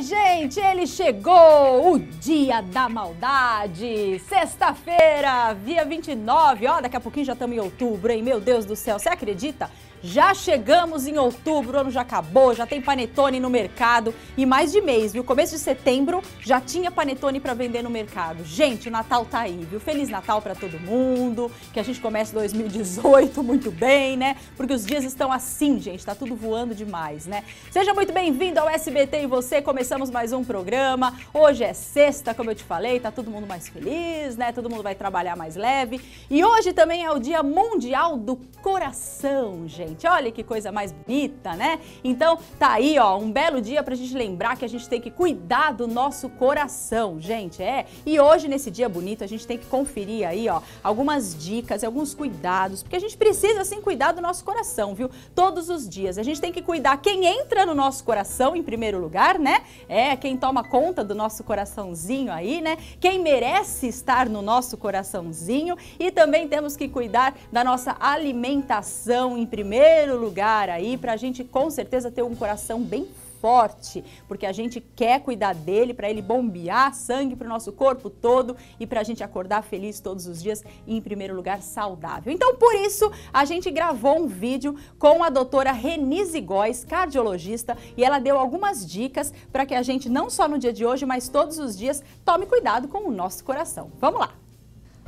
Gente, ele chegou! O dia da maldade! Sexta-feira, dia 29. Ó, daqui a pouquinho já estamos em outubro, hein? Meu Deus do céu, você acredita? Já chegamos em outubro, o ano já acabou, já tem panetone no mercado e mais de mês, viu? Começo de setembro já tinha panetone para vender no mercado. Gente, o Natal tá aí, viu? Feliz Natal para todo mundo, que a gente comece 2018 muito bem, né? Porque os dias estão assim, gente, tá tudo voando demais, né? Seja muito bem-vindo ao SBT e você. Começamos mais um programa. Hoje é sexta, como eu te falei, tá todo mundo mais feliz, né? Todo mundo vai trabalhar mais leve. E hoje também é o Dia Mundial do Coração, gente gente. Olha que coisa mais bonita, né? Então, tá aí, ó, um belo dia pra gente lembrar que a gente tem que cuidar do nosso coração, gente, é. E hoje, nesse dia bonito, a gente tem que conferir aí, ó, algumas dicas, alguns cuidados, porque a gente precisa, assim, cuidar do nosso coração, viu? Todos os dias. A gente tem que cuidar quem entra no nosso coração, em primeiro lugar, né? É, quem toma conta do nosso coraçãozinho aí, né? Quem merece estar no nosso coraçãozinho. E também temos que cuidar da nossa alimentação, em primeiro primeiro lugar aí para a gente com certeza ter um coração bem forte, porque a gente quer cuidar dele para ele bombear sangue para o nosso corpo todo e para a gente acordar feliz todos os dias e, em primeiro lugar, saudável. Então, por isso, a gente gravou um vídeo com a doutora Renise Góes, cardiologista, e ela deu algumas dicas para que a gente, não só no dia de hoje, mas todos os dias, tome cuidado com o nosso coração. Vamos lá!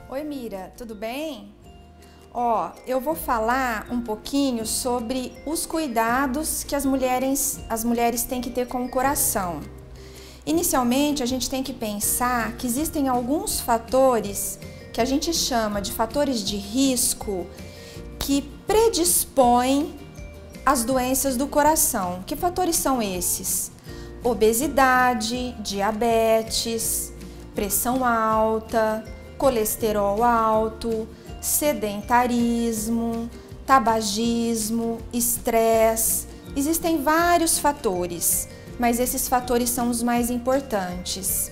Oi, Mira, tudo bem? Ó, eu vou falar um pouquinho sobre os cuidados que as mulheres, as mulheres têm que ter com o coração. Inicialmente, a gente tem que pensar que existem alguns fatores que a gente chama de fatores de risco que predispõem as doenças do coração. Que fatores são esses? Obesidade, diabetes, pressão alta, colesterol alto, sedentarismo, tabagismo, estresse. Existem vários fatores, mas esses fatores são os mais importantes.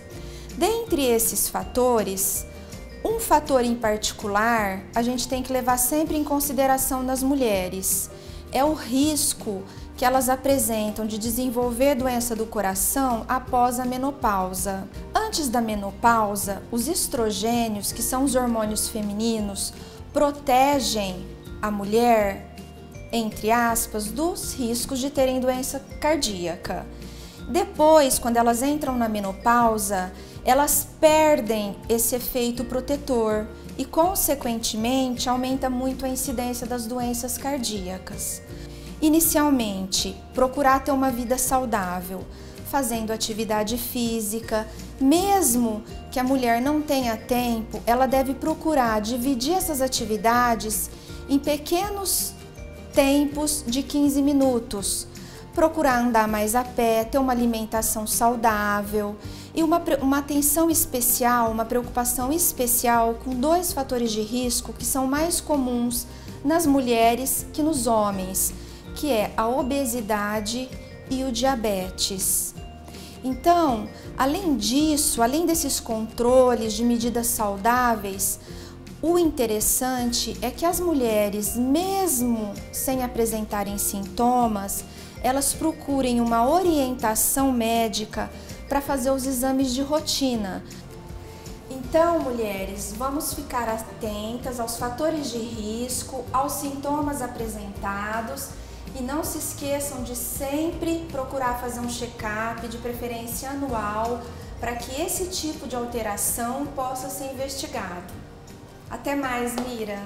Dentre esses fatores, um fator em particular a gente tem que levar sempre em consideração nas mulheres é o risco que elas apresentam de desenvolver doença do coração após a menopausa. Antes da menopausa, os estrogênios, que são os hormônios femininos, protegem a mulher, entre aspas, dos riscos de terem doença cardíaca. Depois, quando elas entram na menopausa, elas perdem esse efeito protetor e, consequentemente, aumenta muito a incidência das doenças cardíacas. Inicialmente, procurar ter uma vida saudável, fazendo atividade física. Mesmo que a mulher não tenha tempo, ela deve procurar dividir essas atividades em pequenos tempos de 15 minutos. Procurar andar mais a pé, ter uma alimentação saudável e uma, uma atenção especial, uma preocupação especial com dois fatores de risco que são mais comuns nas mulheres que nos homens que é a obesidade e o diabetes. Então, além disso, além desses controles de medidas saudáveis, o interessante é que as mulheres, mesmo sem apresentarem sintomas, elas procurem uma orientação médica para fazer os exames de rotina. Então, mulheres, vamos ficar atentas aos fatores de risco, aos sintomas apresentados e não se esqueçam de sempre procurar fazer um check-up, de preferência anual, para que esse tipo de alteração possa ser investigado. Até mais, Mira.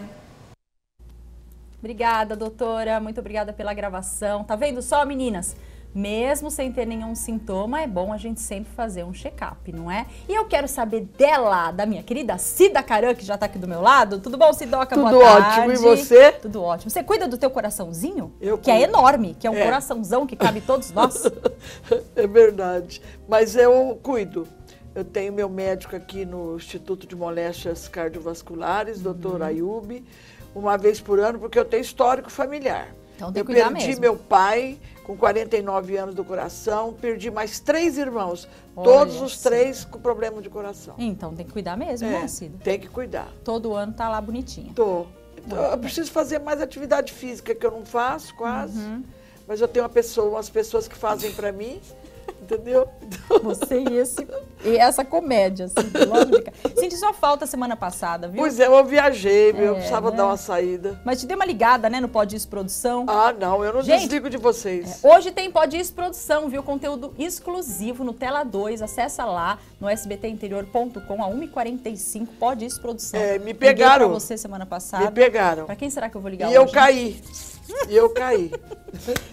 Obrigada, doutora. Muito obrigada pela gravação. Tá vendo só, meninas? Mesmo sem ter nenhum sintoma, é bom a gente sempre fazer um check-up, não é? E eu quero saber dela, da minha querida Cida Caran, que já tá aqui do meu lado. Tudo bom, Cidoca? Tudo Boa ótimo, tarde. e você? Tudo ótimo. Você cuida do teu coraçãozinho? Eu que é cuido. é enorme, que é um é. coraçãozão que cabe todos nós. é verdade, mas eu cuido. Eu tenho meu médico aqui no Instituto de Moléstias Cardiovasculares, uhum. doutor Ayub, uma vez por ano, porque eu tenho histórico familiar. Então tem eu perdi mesmo. meu pai com 49 anos do coração, perdi mais três irmãos, Olha todos os três com problema de coração. Então tem que cuidar mesmo, é, né, Cida? Tem que cuidar. Todo ano tá lá bonitinha. Tô. Então, eu preciso fazer mais atividade física que eu não faço quase. Uhum. Mas eu tenho uma pessoa, umas pessoas que fazem para mim Entendeu? Você e, esse, e essa comédia, assim, logo de cá. Senti sua falta semana passada, viu? Pois é, eu viajei, eu É, precisava né? dar uma saída. Mas te dei uma ligada, né, no Pode Isso Produção. Ah, não, eu não Gente, desligo de vocês. Hoje tem Pode Isso Produção, viu? Conteúdo exclusivo no Tela 2. Acessa lá no sbtinterior.com a 1h45. Pode Isso Produção. É, me Liguei pegaram. pra você semana passada. Me pegaram. Pra quem será que eu vou ligar E eu hoje? caí. E eu caí.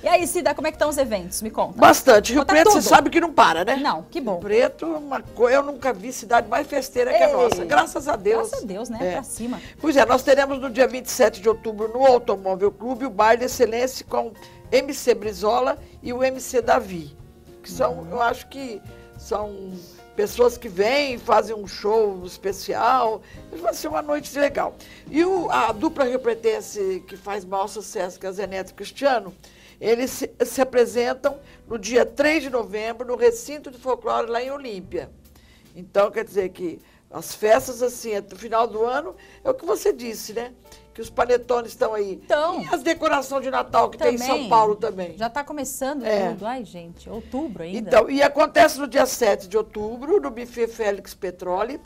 E aí, Cida, como é que estão os eventos? Me conta. Bastante. Rio Conta Preto, tudo. você sabe que não para, né? Não, que bom. Rio Preto, uma coisa, eu nunca vi cidade mais festeira que a Ei. nossa. Graças a Deus. Graças a Deus, né? É. Pra cima. Pois é, nós teremos no dia 27 de outubro no Automóvel Clube o baile excelência com MC Brizola e o MC Davi. Que são, eu acho que são pessoas que vêm, fazem um show especial. Vai ser uma noite legal. E o- a dupla riopretense que faz maior sucesso, que é a Zé Neto e Cristiano, eles se, se apresentam no dia 3 de novembro no Recinto de Folclore lá em Olímpia. Então, quer dizer que as festas, assim, até o final do ano, é o que você disse, né? Que os panetones estão aí. Então. E as decorações de Natal que tem em São Também. Paulo também. Já tá começando É. tudo. Ai, gente, outubro ainda. Então, e acontece no dia 7 de outubro, no Buffet Félix Petroli.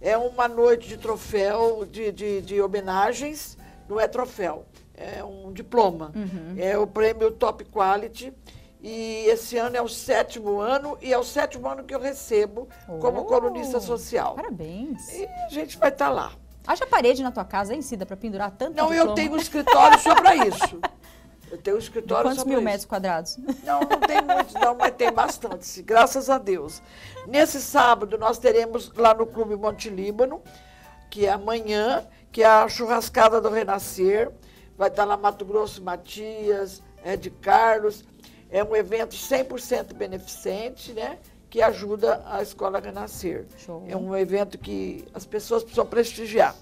É uma noite de troféu, de, de, de homenagens. Não é troféu, é um diploma. Uhum. É o prêmio Top Quality. E esse ano é o sétimo ano, e é o sétimo ano que eu recebo como Oh, colunista social. Parabéns. E a gente vai estar lá. Haja parede na tua casa, hein, Cida, pra pendurar tanto Não, eu diploma? tenho um escritório só para isso. Eu tenho um escritório quantos só mil pra metros isso. quadrados? Não, não tem muitos, não, mas tem bastante, graças a Deus. Nesse sábado, nós teremos lá no Clube Monte Líbano, que é amanhã, que é a churrascada do Renascer. Vai estar lá Mato Grosso Matias, Ed Carlos. É um evento 100% beneficente, né? Que ajuda a Escola Renascer. Show. É um evento que as pessoas precisam prestigiar.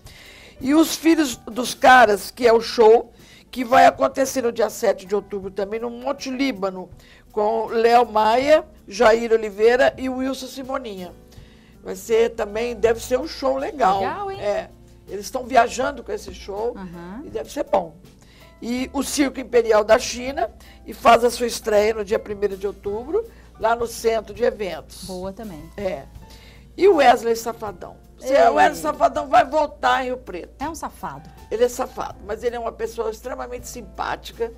E os Filhos dos Caras, que é o show, que vai acontecer no dia 7 de outubro também, no Monte Líbano, com Léo Maia, Jair Oliveira e Wilson Simoninha. Vai ser também, deve ser um show legal. Legal, hein? É. Eles estão viajando com esse show Aham. e deve ser bom. E o Circo Imperial da China, e faz a sua estreia no dia 1 de outubro, lá no centro de eventos. Boa também. É. E o Wesley Safadão? Ei. O Wesley Safadão vai voltar em Rio Preto. É um safado. Ele é safado, mas ele é uma pessoa extremamente simpática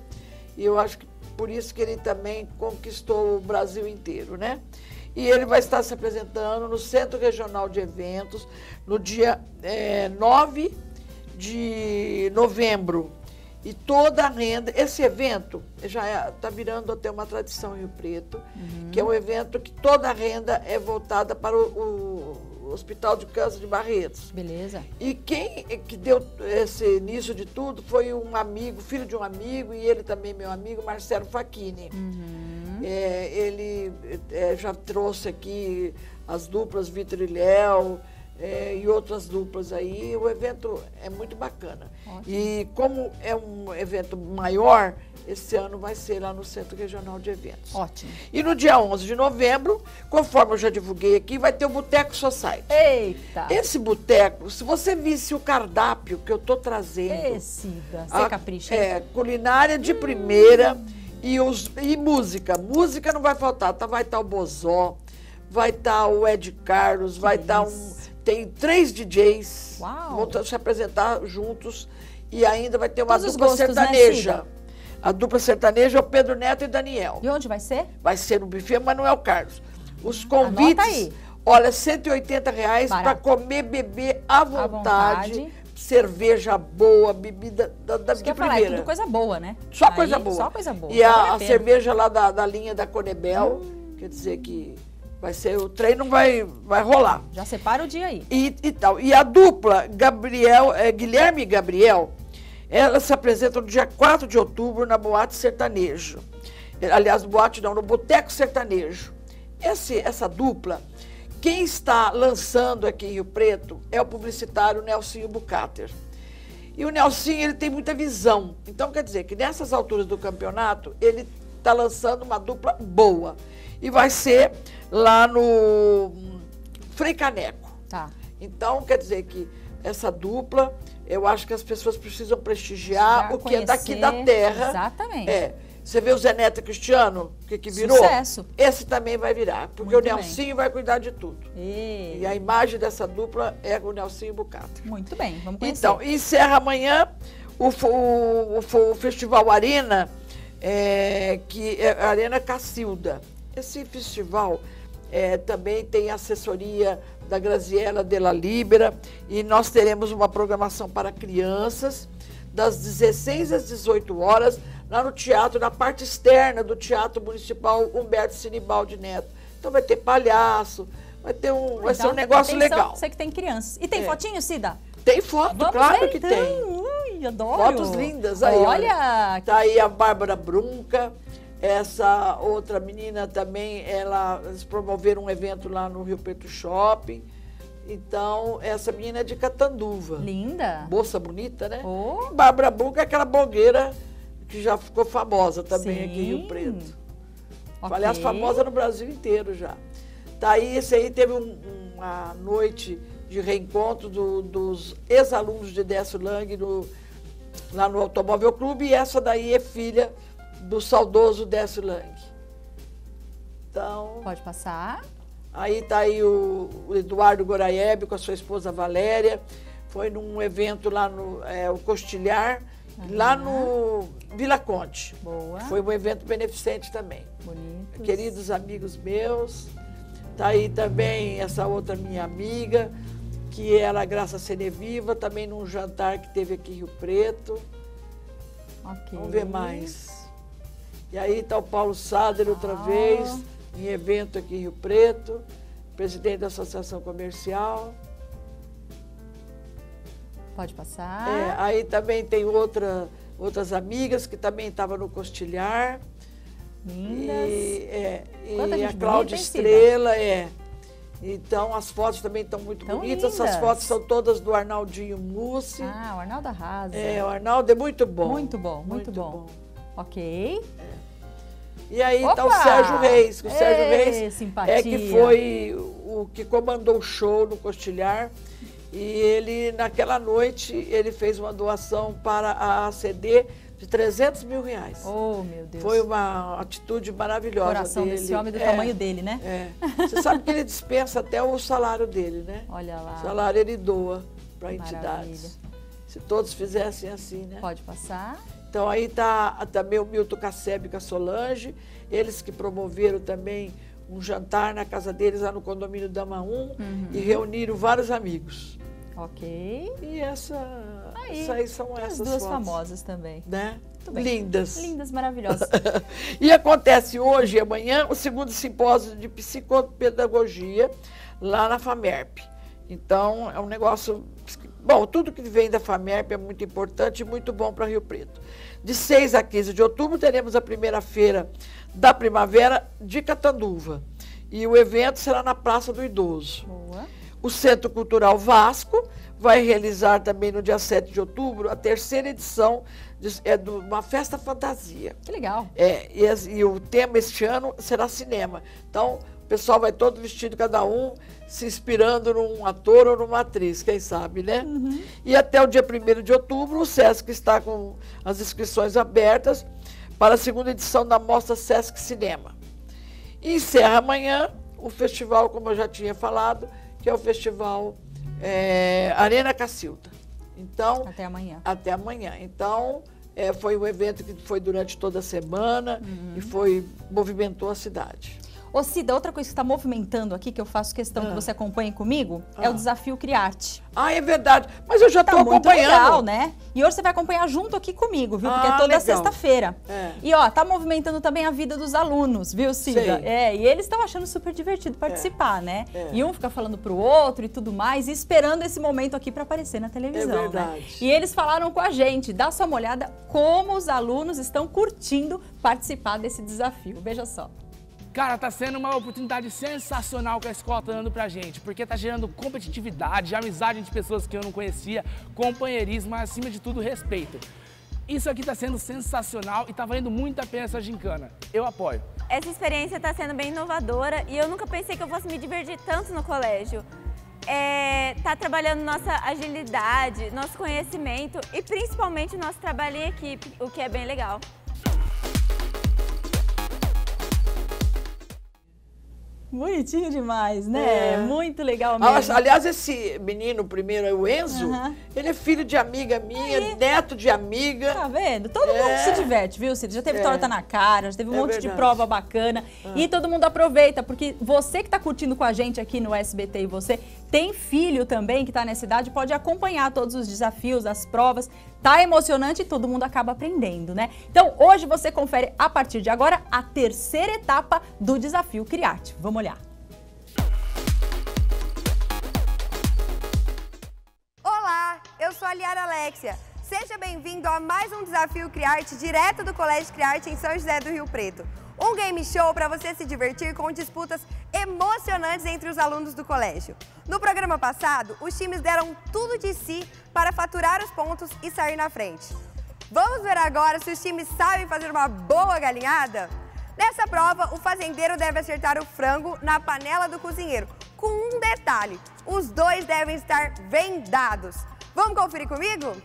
e eu acho que por isso que ele também conquistou o Brasil inteiro, né? E ele vai estar se apresentando no Centro Regional de Eventos no dia eh, 9 de novembro. E toda a renda, esse evento já está virando até uma tradição em Rio Preto, que é um evento que toda a renda é voltada para o, o Hospital de Câncer de Barretos. Beleza? E quem é que deu esse início de tudo foi um amigo, filho de um amigo, e ele também meu amigo, Marcelo Facchini. É, ele é, já trouxe aqui as duplas Vitor e Léo é, e outras duplas aí. O evento é muito bacana. Ótimo. E como é um evento maior, esse ano vai ser lá no Centro Regional de Eventos. Ótimo. E no dia 11 de novembro, conforme eu já divulguei aqui, vai ter o Boteco Society. Eita! Esse boteco, se você visse o cardápio que eu estou trazendo, Ê, Cida, você a- capricha, é culinária de primeira e, os, e música. Música não vai faltar, tá, vai estar o Bozó, vai estar o Ed Carlos, vai estar um. Tem três DJs Uau. vão se apresentar juntos e ainda vai ter uma Todos os dupla gostos, né, sertaneja. Cida? a dupla sertaneja é o Pedro Neto e Daniel. E onde vai ser? Vai ser no buffet Manuel Carlos. Os convites, olha, 180 reais para comer, beber à vontade, vontade. cerveja boa, bebida da, da, de ia falar, é primeira. tudo coisa boa, né? Só Aí, coisa boa. Só coisa boa. E a, a cerveja lá da, da linha da Conebel, quer dizer que vai ser, o treino vai, vai rolar. Já separa o dia aí. E, e tal. E a dupla Gabriel, eh, Guilherme e Gabriel, elas se apresentam no dia 4 de outubro na Boate Sertanejo. Aliás, Boate não, no Boteco Sertanejo. Esse, essa dupla, quem está lançando aqui em Rio Preto é o publicitário Nelsinho Bucater. E o Nelsinho, ele tem muita visão. Então, quer dizer que nessas alturas do campeonato, ele está lançando uma dupla boa. E vai ser lá no Frei Caneco. Tá. Então, quer dizer que essa dupla, eu acho que as pessoas precisam prestigiar Já o que é daqui da conhecer, terra. exatamente. É. Você vê o Zé Neto Cristiano, o que, que virou? Sucesso. Esse também vai virar, porque Muito o Nelsinho vai cuidar de tudo. E... E a imagem dessa dupla é o Nelsinho Bucato. Muito bem, vamos conhecer. Então, encerra amanhã o, o, o, o Festival Arena, é, que é Arena Cacilda. Esse festival é, também tem assessoria da Graziela Della Libera e nós teremos uma programação para crianças das 16 às 18 horas lá no teatro, na parte externa do Teatro Municipal Humberto Sinibaldi Neto. Então vai ter palhaço, vai ter um, vai ser um negócio atenção, legal. Você que tem crianças. E tem É. fotinho, Cida? Tem foto, Vamos claro ver, que então. tem. Ui, adoro. Fotos lindas aí. Olha, Tá aí a Bárbara Brunca, essa outra menina também, ela, promoveram um evento lá no Rio Preto Shopping. Então, essa menina é de Catanduva. linda. Moça bonita, né? Oh. Bárbara Brunca é aquela blogueira que já ficou famosa também aqui em Sim. Rio Preto. Ok. Aliás, famosa no Brasil inteiro já. Tá aí, esse aí teve um- uma noite de reencontro do- dos ex-alunos de Décio Lang no- lá no Automóvel Clube, e essa daí é filha do saudoso Décio Lang. Então, Pode passar. aí tá aí o, o Eduardo Goraeb com a sua esposa Valéria. Foi num evento lá no é, o Costilhar, lá no Vila Conte. Boa. Foi um evento beneficente também Bonito. queridos amigos meus. Tá aí também essa outra minha amiga, que era Graça Ceneviva, também num jantar que teve aqui em Rio Preto. Ok. Vamos ver mais. E aí tá o Paulo Sader outra Ah. vez, em evento aqui em Rio Preto, presidente da Associação Comercial. Pode passar. É, aí também tem outra, outras amigas que também estavam no Costilhar. Lindas. E, é, e a Cláudia? Estrela, é. Então as fotos também estão muito Tão bonitas. Essas lindas. fotos são todas do Arnaldinho Mussi. Ah, o Arnaldo arrasa. é, o Arnaldo é muito bom. Muito bom, muito, bom. Ok. E aí está o Opa! Sérgio Reis, o Sérgio Ê, Reis simpatia. é que foi o que comandou o show no Costilhar. E ele, naquela noite, ele fez uma doação para a ACD de 300 mil reais. Oh, meu Deus. Foi uma atitude maravilhosa coração dele. desse homem do É. tamanho dele, né? É. Você sabe que ele dispensa até o salário dele, né? Olha lá. O salário ele doa para entidades. Se todos fizessem assim, né? Pode passar. Então aí tá também o Milton Casseb com a Solange, eles que promoveram também um jantar na casa deles lá no condomínio Dama 1 Uhum. e reuniram vários amigos. Ok. E essa, Aí, essa aí são As essas duas fotos, famosas também. né? Lindas. Lindas, maravilhosas. E acontece hoje e amanhã o segundo simpósio de psicopedagogia lá na FAMERP. Então, é um negócio. Bom, tudo que vem da FAMERP é muito importante e muito bom para Rio Preto. De 6 a 15 de outubro, teremos a primeira feira da primavera de Catanduva. E o evento será na Praça do Idoso. Boa. O Centro Cultural Vasco vai realizar também no dia 7 de outubro a terceira edição de é, de uma festa fantasia. Que legal. É, e, e o tema este ano será cinema. Então, o pessoal vai todo vestido, cada um se inspirando num ator ou numa atriz, quem sabe, né? E até o dia 1 de outubro, o SESC está com as inscrições abertas para a segunda edição da Mostra SESC Cinema. E encerra amanhã o festival, como eu já tinha falado, que é o Festival é, Arena Cacilda. Então, Até amanhã. até amanhã. Então, é, foi um evento que foi durante toda a semana Uhum. e foi movimentou a cidade. Ô Cida, outra coisa que está movimentando aqui, que eu faço questão que Ah. você acompanhe comigo, é Ah. o desafio Criarte. Ah, é verdade. Mas eu já Tá estou muito acompanhando. legal, né? E hoje você vai acompanhar junto aqui comigo, viu? Porque Ah, é toda sexta-feira. É. E ó, tá movimentando também a vida dos alunos, viu, Cida? Sei. É, e eles estão achando super divertido participar, né? É. E um fica falando pro outro e tudo mais, e esperando esse momento aqui para aparecer na televisão, É verdade. né? E eles falaram com a gente, dá só uma olhada como os alunos estão curtindo participar desse desafio. Veja só. Cara, tá sendo uma oportunidade sensacional que a escola tá dando pra gente, porque tá gerando competitividade, amizade entre pessoas que eu não conhecia, companheirismo, mas acima de tudo, respeito. Isso aqui tá sendo sensacional e tá valendo muito a pena essa gincana. Eu apoio. Essa experiência está sendo bem inovadora e eu nunca pensei que eu fosse me divertir tanto no colégio. É, tá trabalhando nossa agilidade, nosso conhecimento e principalmente nosso trabalho em equipe, o que é bem legal. Bonitinho demais, né? É. Muito legal Ah, mesmo. Aliás, esse menino primeiro, é o Enzo, Aham. ele é filho de amiga minha, neto de amiga. Tá vendo? Todo É. mundo se diverte, viu, Cida? Já teve É. torta na cara, já teve um É monte de verdade. prova bacana. E todo mundo aproveita, porque você que tá curtindo com a gente aqui no SBT e você tem filho também que tá nessa idade, pode acompanhar todos os desafios, as provas. Tá emocionante e todo mundo acaba aprendendo, né? Então, hoje você confere a partir de agora a terceira etapa do desafio Criarte. Vamos olhar. Olá, eu sou a Liara Alexia. Seja bem-vindo a mais um desafio Criarte direto do Colégio Criarte em São José do Rio Preto. Um game show para você se divertir com disputas emocionantes entre os alunos do colégio. No programa passado, os times deram tudo de si para faturar os pontos e sair na frente. Vamos ver agora se os times sabem fazer uma boa galinhada? Nessa prova, o fazendeiro deve acertar o frango na panela do cozinheiro, com um detalhe: os dois devem estar vendados. Vamos conferir comigo?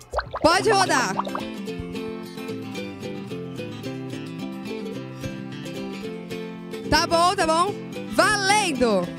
Pode rodar. Tá bom, tá bom. Valendo!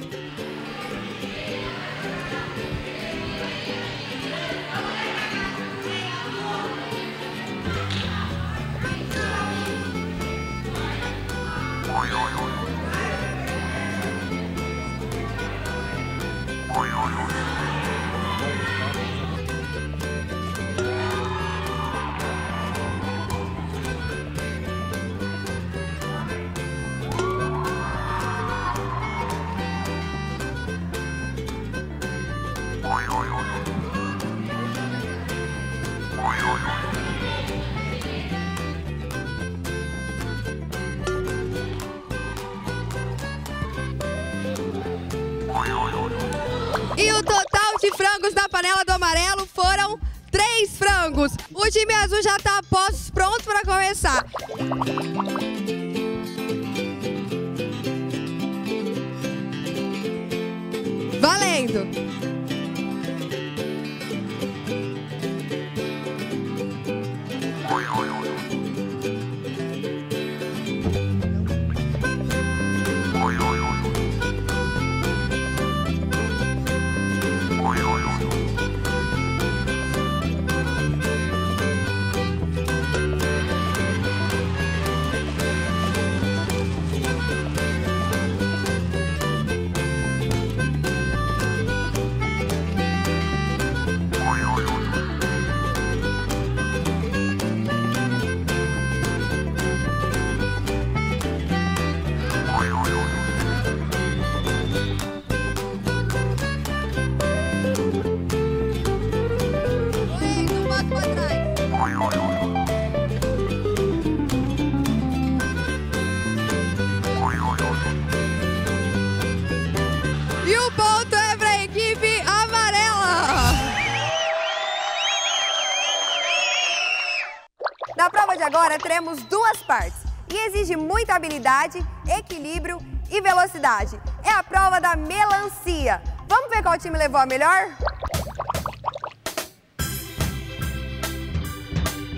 Amarelo foram três frangos. O time azul já tá postos pronto para começar. Valendo, exige muita habilidade, equilíbrio e velocidade. É a prova da melancia. Vamos ver qual time levou a melhor?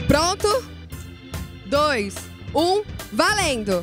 Pronto? Dois, um, valendo!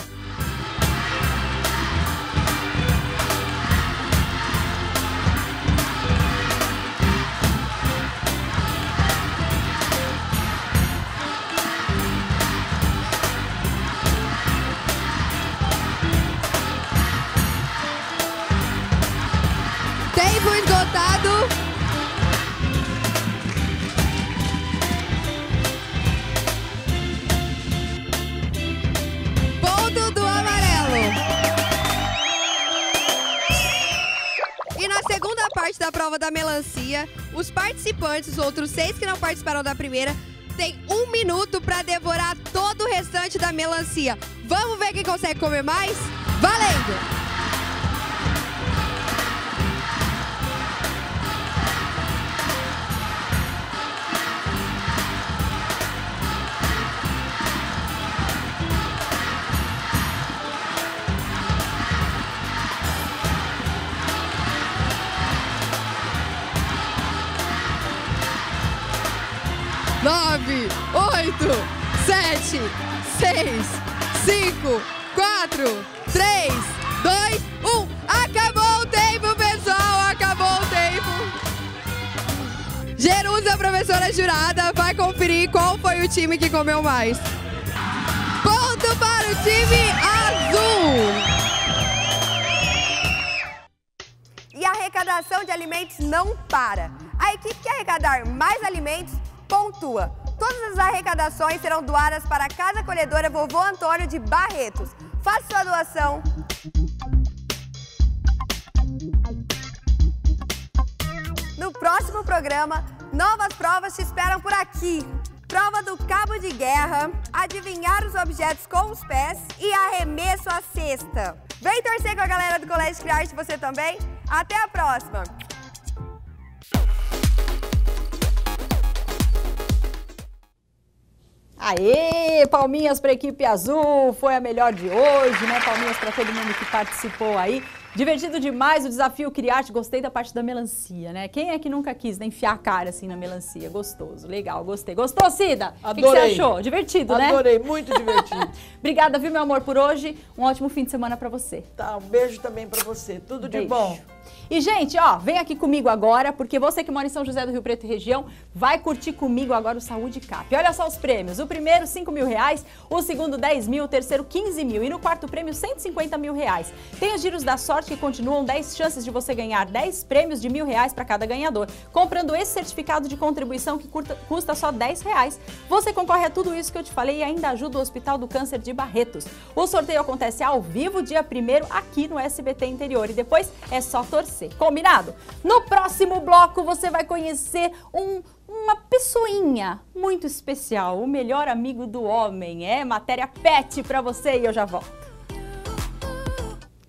Da prova da melancia, os participantes, os outros seis que não participaram da primeira, têm um minuto para devorar todo o restante da melancia. Vamos ver quem consegue comer mais? Valendo! 9, 8, 7, 6, 5, 4, 3, 2, 1. Acabou o tempo, pessoal! Acabou o tempo! Jerusa, professora jurada, vai conferir qual foi o time que comeu mais. Ponto para o time azul! E a arrecadação de alimentos não para. A equipe que arrecadar mais alimentos pontua. Todas as arrecadações serão doadas para a Casa Acolhedora Vovô Antônio de Barretos. Faça sua doação. No próximo programa, novas provas te esperam por aqui. Prova do cabo de guerra, adivinhar os objetos com os pés e arremesso à cesta. Vem torcer com a galera do Colégio Criarte você também. Até a próxima! Aê, palminhas para a equipe azul, foi a melhor de hoje, né? Palminhas para todo mundo que participou aí. Divertido demais o desafio Criarte, gostei da parte da melancia, né? Quem é que nunca quis né, enfiar a cara assim na melancia? Gostoso, legal, gostei. Gostou, Cida? Adorei. O que, que você achou? Divertido, né? Adorei, muito divertido. Obrigada, viu, meu amor, por hoje. Um ótimo fim de semana para você. Tá, um beijo também para você. Tudo de Beijo. bom. E, gente, ó, vem aqui comigo agora, porque você que mora em São José do Rio Preto e região vai curtir comigo agora o Saúde Cap. Olha só os prêmios. O primeiro, 5 mil reais. O segundo, 10 mil. O terceiro, 15 mil. E no quarto prêmio, 150 mil reais. Tem os giros da sorte que continuam 10 chances de você ganhar 10 prêmios de mil reais para cada ganhador. Comprando esse certificado de contribuição que curta- custa só 10 reais, você concorre a tudo isso que eu te falei e ainda ajuda o Hospital do Câncer de Barretos. O sorteio acontece ao vivo, dia 1 aqui no SBT Interior. E depois é só. Combinado? No próximo bloco você vai conhecer um uma pessoinha muito especial, o melhor amigo do homem. É matéria pet para você e eu já volto.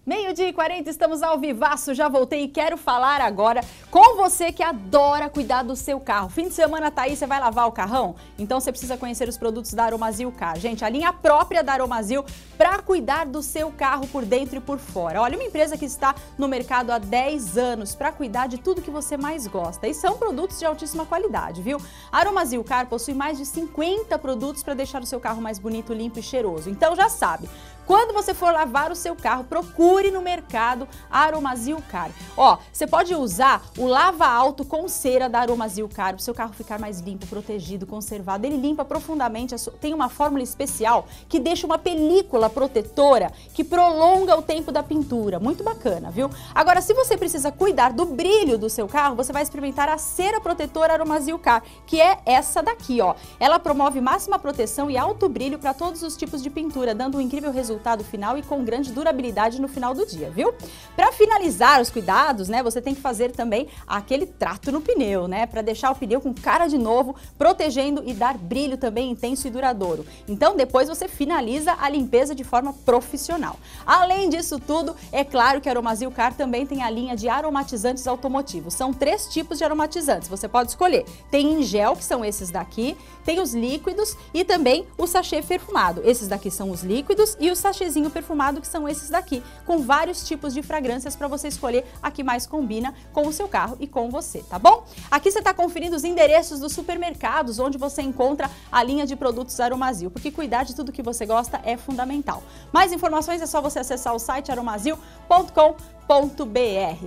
Meio-dia e 40, estamos ao vivaço, já voltei e quero falar agora com você que adora cuidar do seu carro. Fim de semana tá aí, você vai lavar o carrão? Então você precisa conhecer os produtos da Aromazil Car. Gente, a linha própria da Aromazil para cuidar do seu carro por dentro e por fora. Olha, uma empresa que está no mercado há 10 anos para cuidar de tudo que você mais gosta. E são produtos de altíssima qualidade, viu? A Aromazil Car possui mais de 50 produtos para deixar o seu carro mais bonito, limpo e cheiroso. Então já sabe, quando você for lavar o seu carro, procure no mercado a Aromazil Car. Ó, você pode usar o lava alto com cera da Aromazil Car para o seu carro ficar mais limpo, protegido, conservado. Ele limpa profundamente, a su- tem uma fórmula especial que deixa uma película protetora que prolonga o tempo da pintura. Muito bacana, viu? Agora, se você precisa cuidar do brilho do seu carro, você vai experimentar a cera protetora Aromazil Car, que é essa daqui, ó. Ela promove máxima proteção e alto brilho para todos os tipos de pintura, dando um incrível resultado final e com grande durabilidade no final do dia, viu? Para finalizar os cuidados, né, você tem que fazer também aquele trato no pneu, né, para deixar o pneu com cara de novo, protegendo e dar brilho também intenso e duradouro. Então, depois você finaliza a limpeza de forma profissional. Além disso tudo, é claro que a Aromazil Car também tem a linha de aromatizantes automotivos. São três tipos de aromatizantes, você pode escolher. Tem em gel, que são esses daqui, tem os líquidos e também o sachê perfumado. Esses daqui são os líquidos e o sachêzinho perfumado, que são esses daqui, com vários tipos de fragrâncias para você escolher a que mais combina com o seu carro e com você, tá bom? Aqui você está conferindo os endereços dos supermercados onde você encontra a linha de produtos Aromazil, porque cuidar de tudo que você gosta é fundamental. Mais informações é só você acessar o site aromazil.com.br.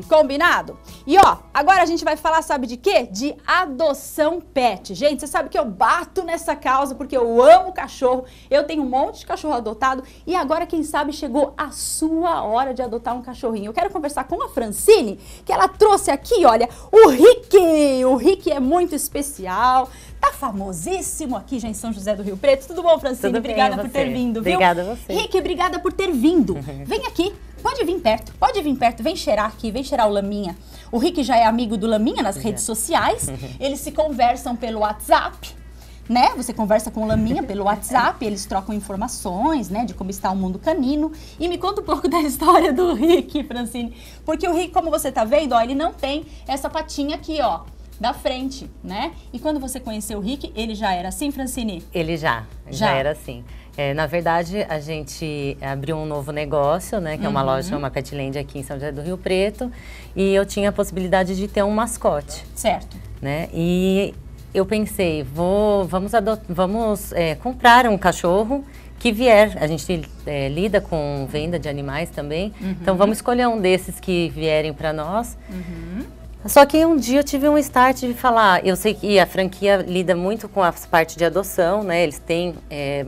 Combinado? E ó, agora a gente vai falar, sabe de quê? De adoção pet. Gente, você sabe que eu bato nessa causa porque eu amo cachorro. Eu tenho um monte de cachorro adotado e agora, quem sabe, chegou a sua hora de adotar um cachorrinho. Eu quero conversar com a Francine, que ela trouxe aqui, olha, o Rick. O Rick é muito especial. Tá famosíssimo aqui já em São José do Rio Preto. Tudo bom, Francine? Tudo bem, obrigada e por você? ter vindo, viu? Obrigada a você. Rick, obrigada por ter vindo. Vem aqui, pode vir perto, pode vir perto, vem cheirar aqui, vem cheirar o Laminha. O Rick já é amigo do Laminha nas redes sociais, eles se conversam pelo WhatsApp. Né? Você conversa com o Laminha pelo WhatsApp, eles trocam informações, né, de como está o mundo canino. E me conta um pouco da história do Rick, Francine. Porque o Rick, como você tá vendo, ó, ele não tem essa patinha aqui, ó, da frente, né? E quando você conheceu o Rick, ele já era assim, Francine? Ele já, Já. já, era assim. É, na verdade, a gente abriu um novo negócio, né? Que é uma loja, uma Petland aqui em São José do Rio Preto. E eu tinha a possibilidade de ter um mascote, Certo. né? E eu pensei, vou, vamos, adot- vamos é, comprar um cachorro que vier. A gente é, lida com venda de animais também. Então, vamos escolher um desses que vierem para nós. Só que um dia eu tive um start de falar, eu sei que a franquia lida muito com a parte de adoção, né? Eles têm é,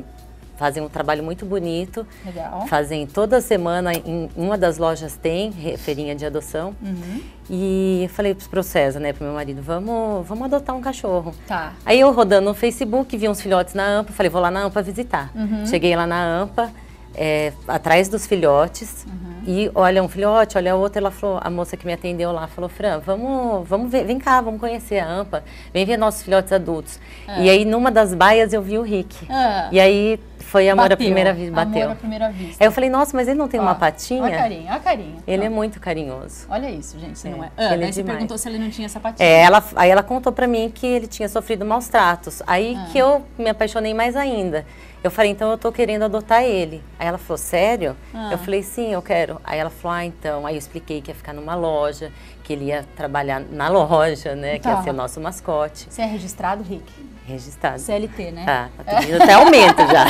fazem um trabalho muito bonito. Legal. Fazem toda semana, em uma das lojas tem feirinha de adoção. Uhum. E eu falei pro César, né, pro meu marido, vamos, vamos adotar um cachorro. Tá. Aí eu rodando no Facebook, vi uns filhotes na AMPA, falei, vou lá na AMPA visitar. Uhum. Cheguei lá na AMPA, é, atrás dos filhotes. Uhum. E olha um filhote, olha outro. Ela falou, a moça que me atendeu lá falou, Fran, vamos, vamos ver, vem cá, vamos conhecer a AMPA, vem ver nossos filhotes adultos. E aí numa das baias eu vi o Rick. Ah. E aí foi amor Bateu. à primeira vista, bateu. Amor à primeira vista. Aí eu falei, nossa, mas ele não tem Ó, uma patinha? Olha a carinha, olha a carinha. Ele Ó, é muito carinhoso. Olha isso, gente, se É, não é. Ah, ele é você demais. perguntou se ele não tinha sapatinho. É, ela, aí ela contou pra mim que ele tinha sofrido maus tratos. Aí Ah. que eu me apaixonei mais ainda. Eu falei, então eu tô querendo adotar ele. Aí ela falou, sério? Ah. Eu falei, sim, eu quero. Aí ela falou, ah, então. Aí eu expliquei que ia ficar numa loja, que ele ia trabalhar na loja, né? Que Tá. ia ser o nosso mascote. Você é registrado, Rick? Registrado. CLT, né? Tá, tá pedindo até aumento já.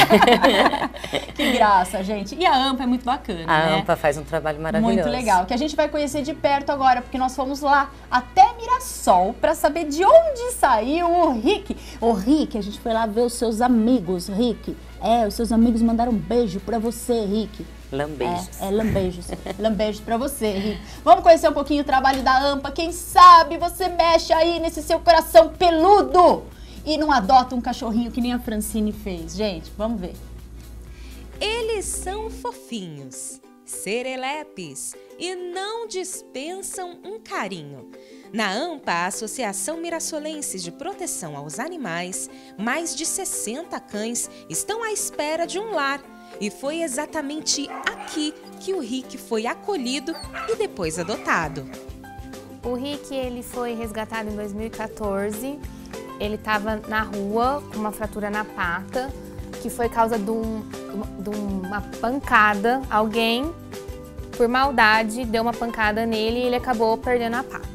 Que graça, gente. E a AMPA é muito bacana, A né? AMPA faz um trabalho maravilhoso. Muito legal, que a gente vai conhecer de perto agora, porque nós fomos lá até Mirassol para saber de onde saiu o Rick. O Rick, a gente foi lá ver os seus amigos, Rick. É, os seus amigos mandaram um beijo para você, Rick. Lambejos. É, é lambejos. lambejos pra você, Rick. Vamos conhecer um pouquinho o trabalho da AMPA. Quem sabe você mexe aí nesse seu coração peludo e não adota um cachorrinho que nem a Francine fez. Gente, vamos ver. Eles são fofinhos, serelepes e não dispensam um carinho. Na AMPA, a Associação Mirassolense de Proteção aos Animais, mais de 60 cães estão à espera de um lar. E foi exatamente aqui que o Rick foi acolhido e depois adotado. O Rick ele foi resgatado em 2014. Ele estava na rua com uma fratura na pata, que foi causa de, um- de uma pancada. Alguém, por maldade, deu uma pancada nele e ele acabou perdendo a pata.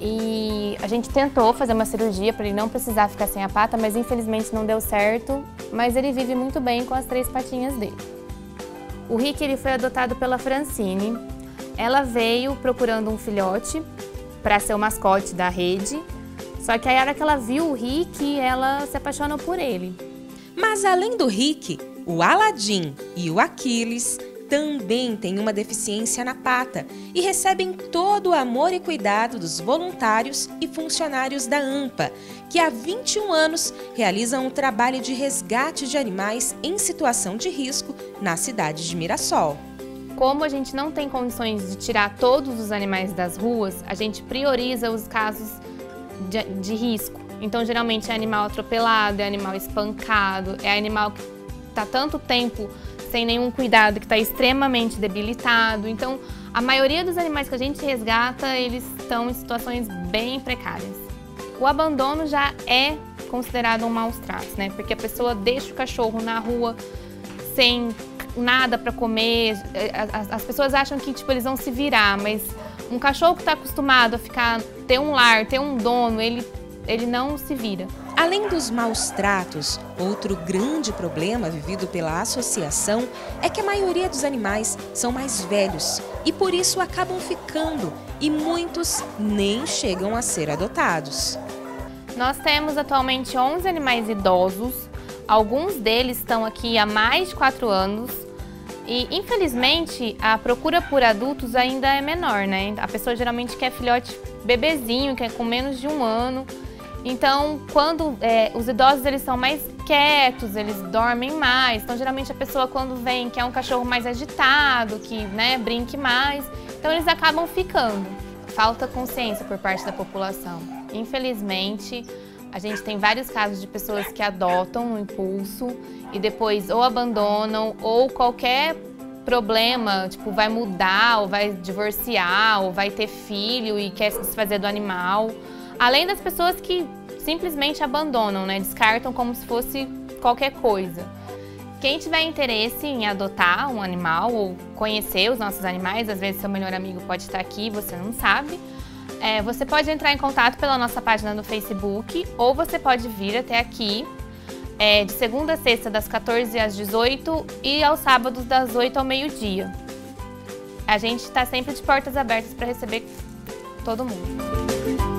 E a gente tentou fazer uma cirurgia para ele não precisar ficar sem a pata, mas infelizmente não deu certo. Mas ele vive muito bem com as três patinhas dele. O Rick ele foi adotado pela Francine. Ela veio procurando um filhote para ser o mascote da rede. Só que aí, a hora que ela viu o Rick, ela se apaixonou por ele. Mas além do Rick, o Aladim e o Aquiles também têm uma deficiência na pata e recebem todo o amor e cuidado dos voluntários e funcionários da AMPA, que há 21 anos realizam um trabalho de resgate de animais em situação de risco na cidade de Mirassol. Como a gente não tem condições de tirar todos os animais das ruas, a gente prioriza os casos de, de risco. Então, geralmente é animal atropelado, é animal espancado, é animal que está tanto tempo sem nenhum cuidado, que está extremamente debilitado. Então, a maioria dos animais que a gente resgata, eles estão em situações bem precárias. O abandono já é considerado um maus tratos, né? Porque a pessoa deixa o cachorro na rua sem nada para comer. É, As, as pessoas acham que tipo eles vão se virar, mas um cachorro que está acostumado a ficar ter um lar, ter um dono, ele ele não se vira. Além dos maus tratos, outro grande problema vivido pela associação é que a maioria dos animais são mais velhos e por isso acabam ficando e muitos nem chegam a ser adotados. Nós temos atualmente 11 animais idosos. Alguns deles estão aqui há mais de 4 anos. E, infelizmente, a procura por adultos ainda é menor, né? A pessoa geralmente quer filhote bebezinho, que é com menos de um ano. Então, quando é, os idosos eles são mais quietos, eles dormem mais. Então, geralmente a pessoa quando vem quer um cachorro mais agitado, que né, brinque mais. Então, eles acabam ficando. Falta consciência por parte da população. Infelizmente, a gente tem vários casos de pessoas que adotam no impulso e depois ou abandonam ou qualquer problema, tipo, vai mudar, ou vai divorciar, ou vai ter filho e quer se desfazer do animal. Além das pessoas que simplesmente abandonam, né? Descartam como se fosse qualquer coisa. Quem tiver interesse em adotar um animal ou conhecer os nossos animais, às vezes seu melhor amigo pode estar aqui e você não sabe. é, você pode entrar em contato pela nossa página no Facebook ou você pode vir até aqui é, de segunda a sexta, das 14 às 18 e aos sábados, das 8 ao meio-dia. A gente está sempre de portas abertas para receber todo mundo.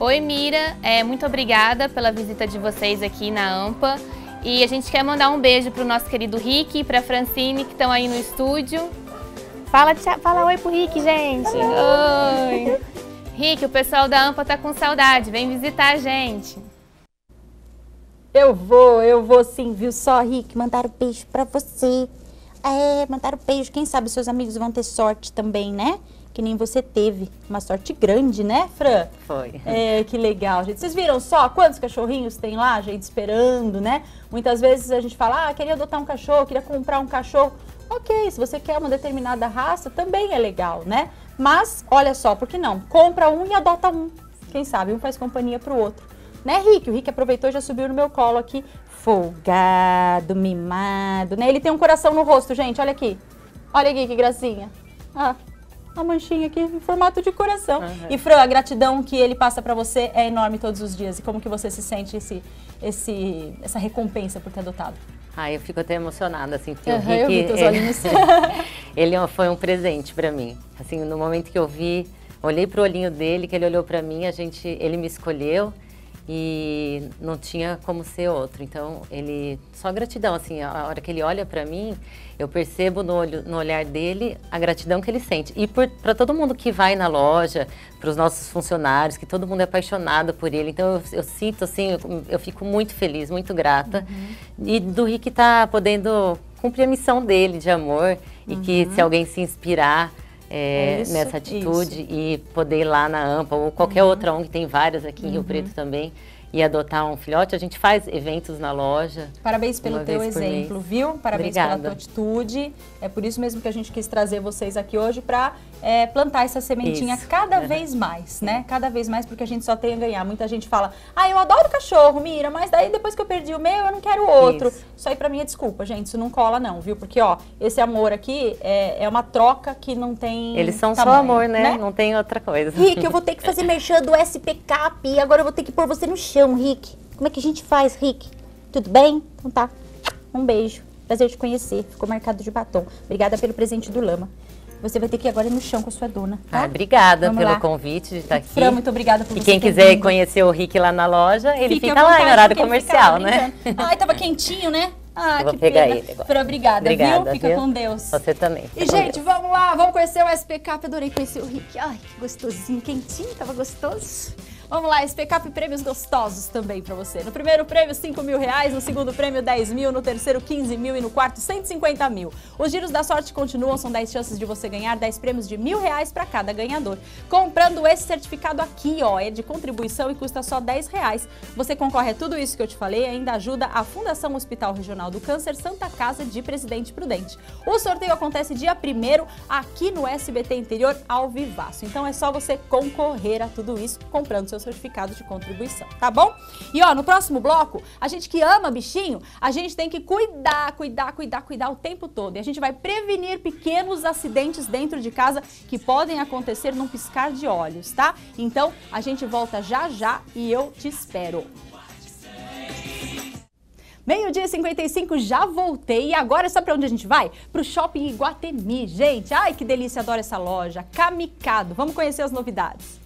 Oi, Mira. É, muito obrigada pela visita de vocês aqui na AMPA. E a gente quer mandar um beijo para o nosso querido Rick e para a Francine, que estão aí no estúdio. Fala, tchau, fala oi pro Rick, gente. Oi. Rick, o pessoal da AMPA tá com saudade. Vem visitar a gente. Eu vou, eu vou sim, viu só, Rick? Mandaram beijo pra você. É, mandaram beijo. Quem sabe seus amigos vão ter sorte também, né? Que nem você teve. Uma sorte grande, né, Fran? Foi. É, que legal, gente. Vocês viram só quantos cachorrinhos tem lá, gente, esperando, né? Muitas vezes a gente fala, ah, queria adotar um cachorro, queria comprar um cachorro. Ok, se você quer uma determinada raça, também é legal, né? Mas, olha só, por que não? Compra um e adota um. Quem sabe um faz companhia pro outro. Né, Rick? O Rick aproveitou e já subiu no meu colo aqui. Folgado, mimado, né? Ele tem um coração no rosto, gente. Olha aqui. Olha aqui que gracinha. Ah, a manchinha aqui em formato de coração. Uhum. E Fran, a gratidão que ele passa para você é enorme todos os dias. E como que você se sente esse, esse, essa recompensa por ter adotado? Ah, eu fico até emocionada, assim, porque Uhum, o Rick, eu vi teus ele, olhinhos. ele é- foi um presente para mim. Assim, no momento que eu vi, olhei pro olhinho dele, que ele olhou para mim, a gente, ele me escolheu e não tinha como ser outro. Então, ele só gratidão, assim, a hora que ele olha para mim, eu percebo no, olho, no olhar dele a gratidão que ele sente. E para todo mundo que vai na loja, para os nossos funcionários, que todo mundo é apaixonado por ele. Então, eu, eu sinto, assim, eu, eu fico muito feliz, muito grata. E do Rick tá podendo cumprir a missão dele de amor e que se alguém se inspirar é, É isso, nessa atitude e poder ir lá na AMPA ou qualquer outra ONG, tem várias aqui em Rio Preto também, e adotar um filhote, a gente faz eventos na loja. Parabéns pelo teu exemplo, viu? Parabéns pela Obrigada. tua atitude. É por isso mesmo que a gente quis trazer vocês aqui hoje para plantar essa sementinha Isso. cada Uhum. vez mais, né? Cada vez mais, porque a gente só tem a ganhar. Muita gente fala, ah, eu adoro cachorro, Mira, mas daí depois que eu perdi o meu, eu não quero outro. Isso. Isso, aí pra mim é desculpa, gente. Isso não cola, não, viu? Porque, ó, esse amor aqui é, é uma troca que não tem. Eles são só tamanho, amor, né? Não tem outra coisa. Rick, eu vou ter que fazer merchan do SPCAP e agora eu vou ter que pôr você no chão, Rick. Como é que a gente faz, Rick? Tudo bem? Então tá. Um beijo. Prazer te conhecer. Ficou marcado de batom. Obrigada pelo presente do Lama. Você vai ter que ir agora no chão com a sua dona, tá? Ah, obrigada Vamos pelo lá. convite de estar aqui. Fran, muito obrigada por E você quem ter quiser vindo. conhecer o Rick lá na loja, ele fica lá em horário fica comercial, né? Ai, tava quentinho, né? Ah, Eu vou que pegar pena. ele agora. Fran, obrigada, Obrigada, viu? Fica viu? com Deus. Você também. E, gente, Deus. vamos lá, vamos conhecer o SPCAP. Adorei conhecer o Rick. Ai, que gostosinho, quentinho, tava gostoso. Vamos lá, SPCAP prêmios gostosos também pra você. No primeiro prêmio, 5 mil reais. No segundo prêmio, 10 mil. No terceiro, 15 mil. E no quarto, 150 mil. Os giros da sorte continuam. São 10 chances de você ganhar 10 prêmios de mil reais pra cada ganhador. Comprando esse certificado aqui, ó, é de contribuição e custa só 10 reais. Você concorre a tudo isso que eu te falei ainda ajuda a Fundação Hospital Regional do Câncer Santa Casa de Presidente Prudente. O sorteio acontece dia 1 aqui no SBT Interior ao vivaço. Então é só você concorrer a tudo isso comprando seu certificado de contribuição, tá bom? E ó, no próximo bloco, a gente que ama bichinho, a gente tem que cuidar, cuidar, cuidar, cuidar o tempo todo. E a gente vai prevenir pequenos acidentes dentro de casa que podem acontecer num piscar de olhos, tá? Então, a gente volta já já e eu te espero. Meio-dia e 55, já voltei. E agora, sabe pra onde a gente vai? Pro Shopping Iguatemi, gente. Ai, que delícia, adoro essa loja. Kamikado. Vamos conhecer as novidades.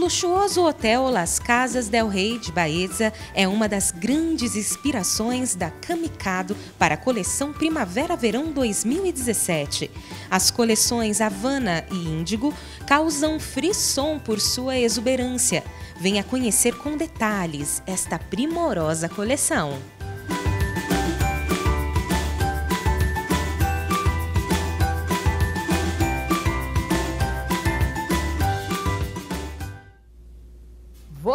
Luxuoso hotel Las Casas del Rey de Baeza é uma das grandes inspirações da Kamikado para a coleção Primavera-Verão 2017. As coleções Havana e Índigo causam frisson por sua exuberância. Venha conhecer com detalhes esta primorosa coleção.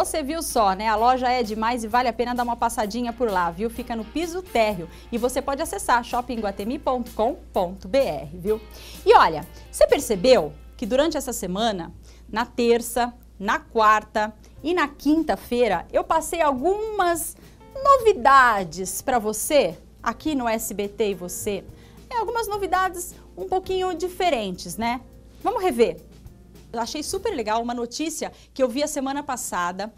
Você viu só, né? A loja é demais e vale a pena dar uma passadinha por lá, viu? Fica no piso térreo e você pode acessar shoppingguatemi.com.br, viu? E olha, você percebeu que durante essa semana, na terça, na quarta e na quinta-feira, eu passei algumas novidades para você aqui no SBT e você é, algumas novidades um pouquinho diferentes, né? Vamos rever. Achei super legal uma notícia que eu vi a semana passada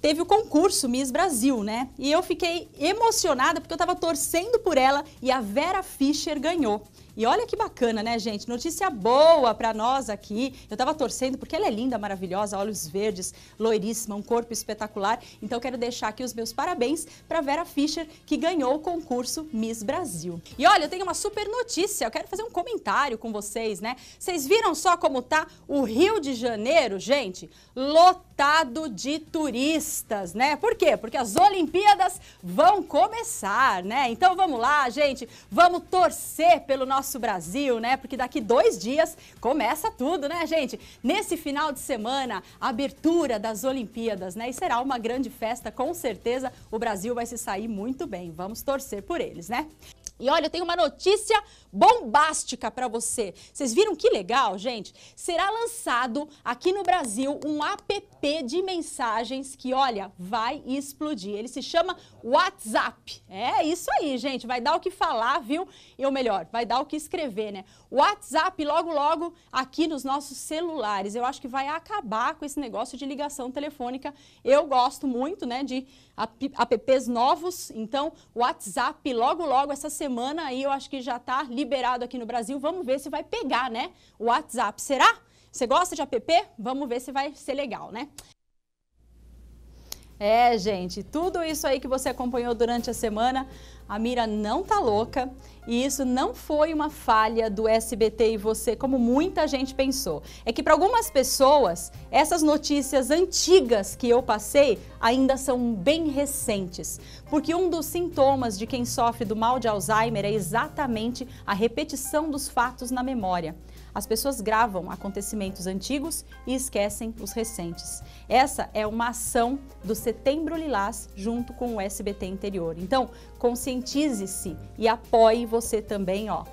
teve o concurso Miss Brasil, né? E eu fiquei emocionada porque eu estava torcendo por ela e a Vera Fischer ganhou. E olha que bacana, né, gente? Notícia boa para nós aqui. Eu estava torcendo porque ela é linda, maravilhosa, olhos verdes, loiríssima, um corpo espetacular. Então quero deixar aqui os meus parabéns para Vera Fischer, que ganhou o concurso Miss Brasil. E olha, eu tenho uma super notícia. Eu quero fazer um comentário com vocês, né? Vocês viram só como tá o Rio de Janeiro, gente? Lotado de turistas, né? Por quê? Porque as Olimpíadas vão começar, né? Então vamos lá, gente. Vamos torcer pelo nosso nosso Brasil, né? Porque daqui dois dias começa tudo, né, gente? Nesse final de semana, abertura das Olimpíadas, né? E será uma grande festa, com certeza o Brasil vai se sair muito bem. Vamos torcer por eles, né? E olha, eu tenho uma notícia bombástica para você. Vocês viram que legal, gente? Será lançado aqui no Brasil um app de mensagens que, olha, vai explodir. Ele se chama WhatsApp. É isso aí, gente. Vai dar o que falar, viu? E ou melhor, vai dar o que escrever, né? WhatsApp logo logo aqui nos nossos celulares. Eu acho que vai acabar com esse negócio de ligação telefônica. Eu gosto muito, né, de apps novos. Então, WhatsApp logo logo essa semana aí eu acho que já está liberado aqui no Brasil. Vamos ver se vai pegar, né? O WhatsApp. Será? Você gosta de app? Vamos ver se vai ser legal, né? É, gente, tudo isso aí que você acompanhou durante a semana, a Mira não tá louca e isso não foi uma falha do SBT e você, como muita gente pensou. É que para algumas pessoas, essas notícias antigas que eu passei ainda são bem recentes, porque um dos sintomas de quem sofre do mal de Alzheimer é exatamente a repetição dos fatos na memória. As pessoas gravam acontecimentos antigos e esquecem os recentes. Essa é uma ação do Setembro Lilás junto com o SBT Interior. Então, conscientize-se e apoie você também, ó.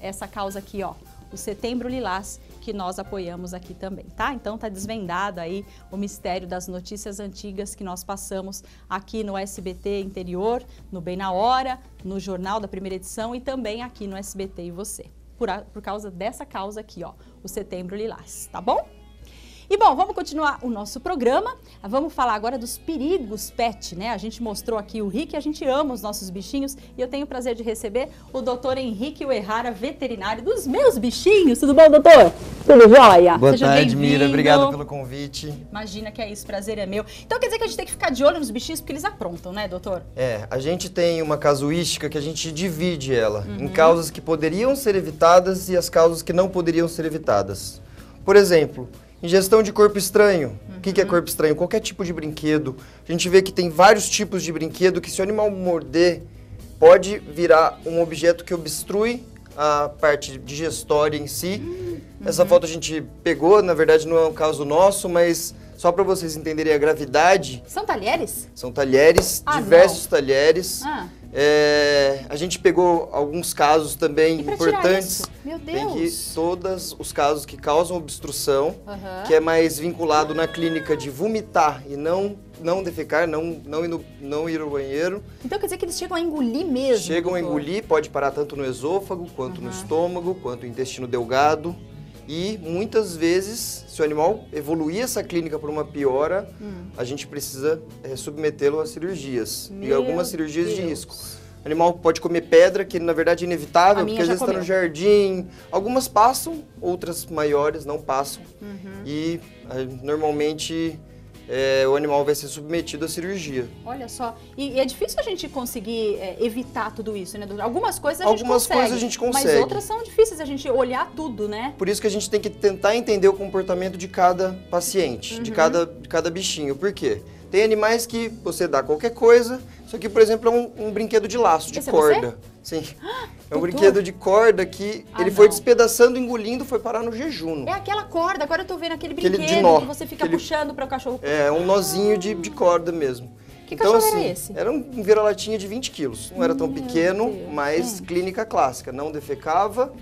Essa causa aqui, ó, o Setembro Lilás, que nós apoiamos aqui também, tá? Então tá desvendado aí o mistério das notícias antigas que nós passamos aqui no SBT Interior, no Bem na Hora, no Jornal da Primeira Edição e também aqui no SBT e você por, a, por causa dessa causa aqui, ó, o Setembro Lilás, tá bom? E bom, vamos continuar o nosso programa. Vamos falar agora dos perigos pet, né? A gente mostrou aqui o Rick, a gente ama os nossos bichinhos e eu tenho o prazer de receber o doutor Henrique Uerrara, veterinário dos meus bichinhos. Tudo bom, doutor? Tudo jóia? Boa Seja tarde, Mira. Obrigado pelo convite. Imagina que é isso, prazer é meu. Então quer dizer que a gente tem que ficar de olho nos bichinhos porque eles aprontam, né, doutor? É, a gente tem uma casuística que a gente divide ela uhum. em causas que poderiam ser evitadas e as causas que não poderiam ser evitadas. Por exemplo, Ingestão de corpo estranho. Uhum. O que, que é corpo estranho? Qualquer tipo de brinquedo. A gente vê que tem vários tipos de brinquedo que se o animal morder, pode virar um objeto que obstrui a parte digestória em si. Uhum. Essa foto a gente pegou, na verdade não é um caso nosso, mas só para vocês entenderem a gravidade. São talheres? São talheres, ah, diversos não. talheres. Ah. É, a gente pegou alguns casos também importantes. Meu Deus! Tem que todos os casos que causam obstrução, uhum. que é mais vinculado na clínica de vomitar e não não defecar, não não ir, no, não ir ao banheiro. Então quer dizer que eles chegam a engolir mesmo? Chegam doutor. a engolir, pode parar tanto no esôfago, quanto uhum. no estômago, quanto no intestino delgado. E muitas vezes, se o animal evoluir essa clínica para uma piora, hum. a gente precisa é, submetê-lo a cirurgias. Meu e algumas cirurgias Deus. de risco. O animal pode comer pedra, que na verdade é inevitável, porque às vezes está no jardim. Algumas passam, outras maiores não passam. Uhum. E eh, normalmente é, o animal vai ser submetido à cirurgia. Olha só, e, e é difícil a gente conseguir é, evitar tudo isso, né? Algumas coisas a gente Algumas consegue, coisas a gente consegue. Mas outras são difíceis a gente olhar tudo, né? Por isso que a gente tem que tentar entender o comportamento de cada paciente, uhum. de, cada, de cada bichinho. Por quê? Tem animais que você dá qualquer coisa, isso aqui, por exemplo, é um, um brinquedo de laço, de Esse é corda. É Sim. É um brinquedo de corda que ah, ele não. foi despedaçando, engolindo, foi parar no jejum. É aquela corda, agora eu tô vendo aquele brinquedo aquele de nó, que você fica aquele... puxando para o cachorro. É, um nozinho de, de corda mesmo. Que então, cachorro assim, era esse? Era um vira-latinha de 20 quilos. Não era tão pequeno, Deus, mas gente. clínica clássica. Não defecava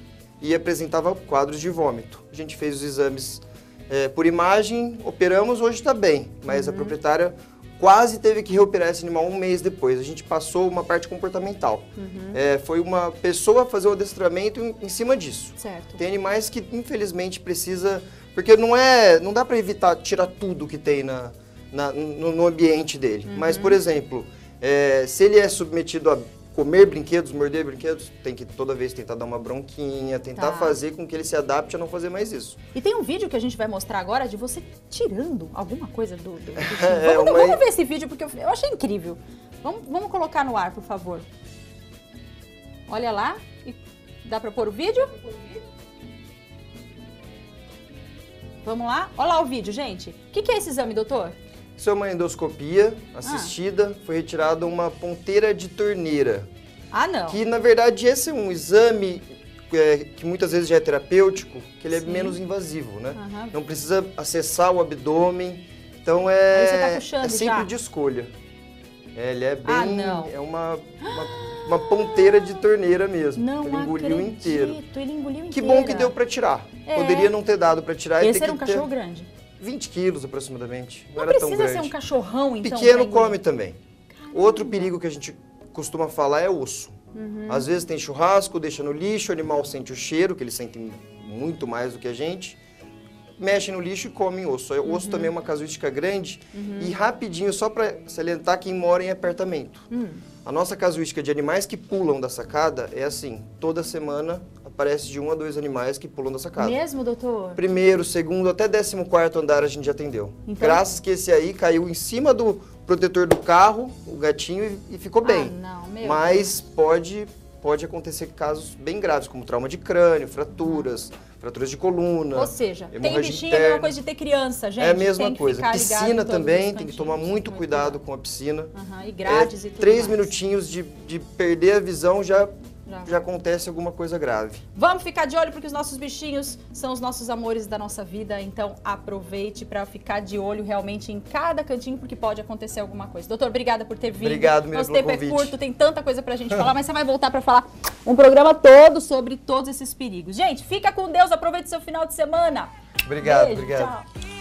e apresentava quadros de vômito. A gente fez os exames é, por imagem, operamos, hoje está bem. Mas uhum. a proprietária quase teve que reoperar esse animal um mês depois. A gente passou uma parte comportamental. Uhum. É, foi uma pessoa fazer o adestramento em, em cima disso. Certo. Tem animais que infelizmente precisa, porque não é, não dá para evitar tirar tudo que tem na, na- no, no ambiente dele. Uhum. Mas por exemplo, é, se ele é submetido a comer brinquedos, morder brinquedos, tem que toda vez tentar dar uma bronquinha, tentar Tá. fazer com que ele se adapte a não fazer mais isso. E tem um vídeo que a gente vai mostrar agora de você tirando alguma coisa do, do, do. É, vamos, uma- vamos ver esse vídeo porque eu, eu achei incrível. Vamos, vamos colocar no ar, por favor. Olha lá. Dá pra pôr o vídeo? Vamos lá? Olha lá o vídeo, gente. O que, que é esse exame, doutor? Isso é uma endoscopia assistida, foi retirada uma ponteira de torneira. Ah, não. Que na verdade esse é um exame é, que muitas vezes já é terapêutico, que ele é Sim. menos invasivo, né? Aham. Não precisa acessar o abdômen. Então é, tá é sempre já. de escolha. É, ele é bem. Ah, não. É uma, uma, uma ponteira de torneira mesmo. Não ele engoliu acredito. inteiro. Ele engoliu Que inteira. bom que deu pra tirar. É. Poderia não ter dado pra tirar e Esse ter era um que ter cachorro grande. 20 quilos aproximadamente. Não, Não era tão precisa grande. ser um cachorrão, então. Pequeno come também. Outro perigo que a gente costuma falar é osso. Uhum. Às vezes tem churrasco, deixa no lixo, o animal sente o cheiro, que eles sentem muito mais do que a gente. Mexe no lixo e come osso. O Osso Uhum. também é uma casuística grande. E rapidinho, só para salientar quem mora em apartamento. Hum. A nossa casuística de animais que pulam da sacada é assim: toda semana aparece de um a dois animais que pulam da sacada. Mesmo, doutor? Primeiro, segundo, até décimo quarto andar a gente já atendeu. Então- Graças que esse aí caiu em cima do protetor do carro, o gatinho, e, ficou bem. Ah, não, meu Mas pode, pode acontecer casos bem graves, como trauma de crânio, fraturas, fraturas de coluna. Ou seja, tem bichinho é a mesma interna. coisa de ter criança, gente. É a mesma coisa. Piscina também, tem que tomar muito cuidado com a piscina. Aham, e grades É, e tudo Três mais. minutinhos de, de perder a visão já, Já. já acontece alguma coisa grave. Vamos ficar de olho porque os nossos bichinhos são os nossos amores da nossa vida, então aproveite para ficar de olho realmente em cada cantinho porque pode acontecer alguma coisa. Doutor, obrigada por ter vindo. Obrigado, Miriam, Nosso tempo é convite. curto, tem tanta coisa pra gente falar, mas você vai voltar para falar um programa todo sobre todos esses perigos. Gente, fica com Deus, aproveite seu final de semana. Obrigado, Beijo, obrigado. Tchau.